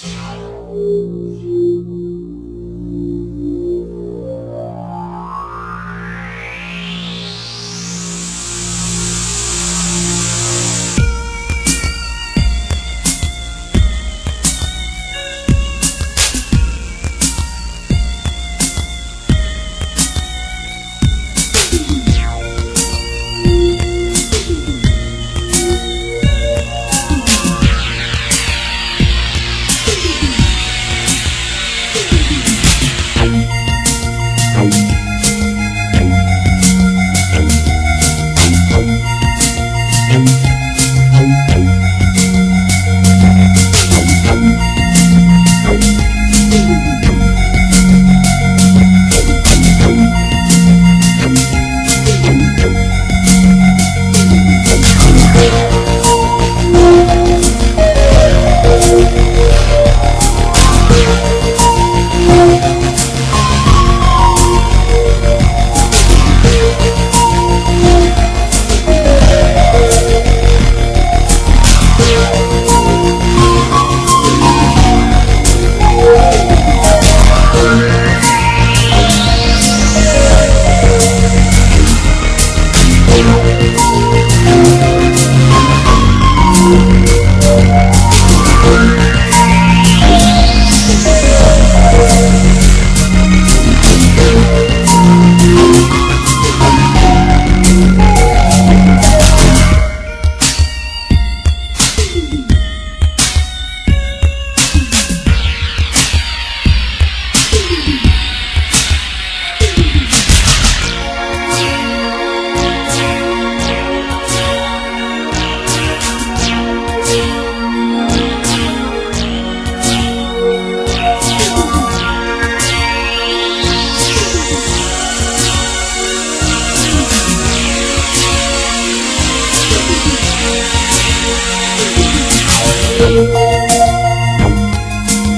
Tchau. Thank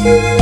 you.